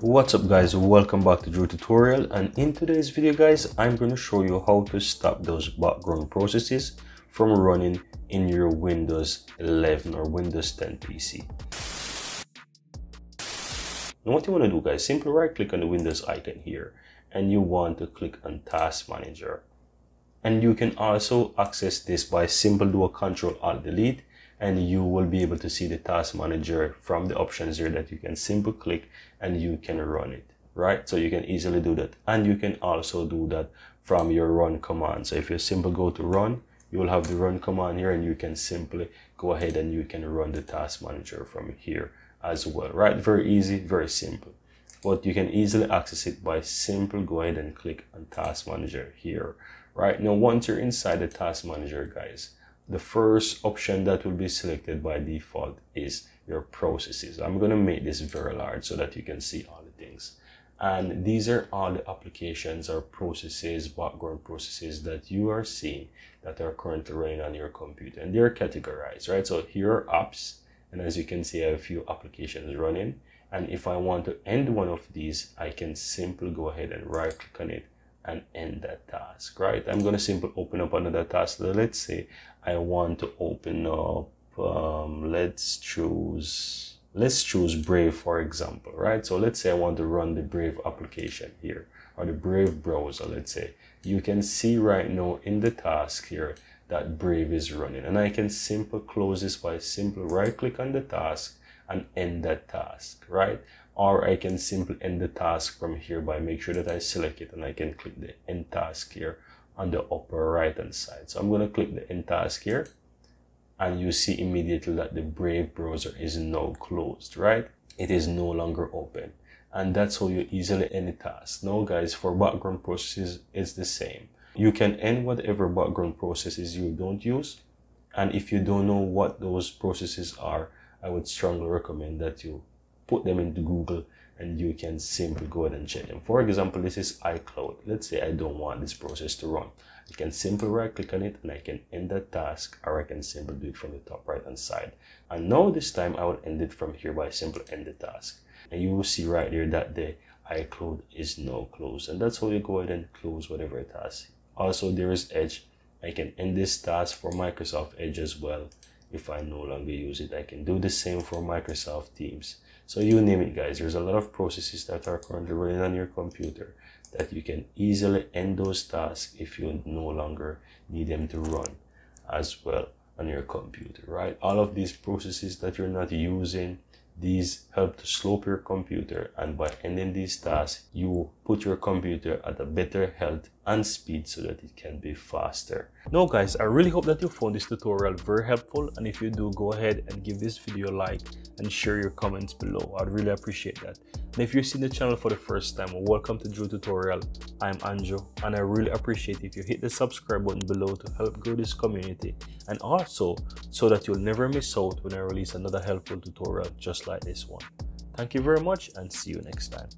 What's up guys, welcome back to Drew Tutorial and in today's video guys, I'm going to show you how to stop those background processes from running in your Windows 11 or Windows 10 PC. Now what you want to do guys, simply right click on the Windows icon here and you want to click on Task Manager. And you can also access this by simply do a Control Alt Delete and you will be able to see the task manager from the options here that you can simply click and you can run it right? So you can easily do that. And you can also do that from your run command. So if you simply go to run you will have the run command here and you can simply go ahead and you can run the task manager from here as well right? Very easy very simple. But you can easily access it by simply go ahead and click on task manager here right? Now once you're inside the task manager guys the first option that will be selected by default is your processes. I'm going to make this very large so that you can see all the things. And these are all the applications or processes, background processes that you are seeing that are currently running on your computer. And they're categorized, right? So here are apps. And as you can see, I have a few applications running. And if I want to end one of these, I can simply go ahead and right click on it and end that task, right? I'm going to simply open up another task. Let's say I want to open up, um, let's choose, let's choose Brave, for example, right? So let's say I want to run the Brave application here or the Brave browser, let's say. You can see right now in the task here that Brave is running and I can simply close this by simply right click on the task and end that task, right? Or I can simply end the task from here by make sure that I select it and I can click the end task here on the upper right hand side. So I'm going to click the end task here and you see immediately that the Brave browser is now closed, right? It is no longer open. And that's how you easily end a task. Now guys, for background processes, it's the same. You can end whatever background processes you don't use. And if you don't know what those processes are, I would strongly recommend that you put them into Google and you can simply go ahead and check them. For example, this is iCloud. Let's say I don't want this process to run. I can simply right click on it and I can end that task or I can simply do it from the top right hand side. And now this time I will end it from here by simply end the task. And you will see right here that the iCloud is now closed. And that's how you go ahead and close whatever task. Also, there is Edge. I can end this task for Microsoft Edge as well. If I no longer use it, I can do the same for Microsoft Teams. So you name it guys, there's a lot of processes that are currently running on your computer that you can easily end those tasks if you no longer need them to run as well on your computer, right? All of these processes that you're not using these help to slow your computer and by ending these tasks, you put your computer at a better health and speed so that it can be faster. Now guys, I really hope that you found this tutorial very helpful and if you do, go ahead and give this video a like and share your comments below. I'd really appreciate that. And if you're seeing the channel for the first time, welcome to Drew Tutorial. I'm Anjo and I really appreciate if you hit the subscribe button below to help grow this community and also so that you'll never miss out when I release another helpful tutorial just like this one. Thank you very much and see you next time.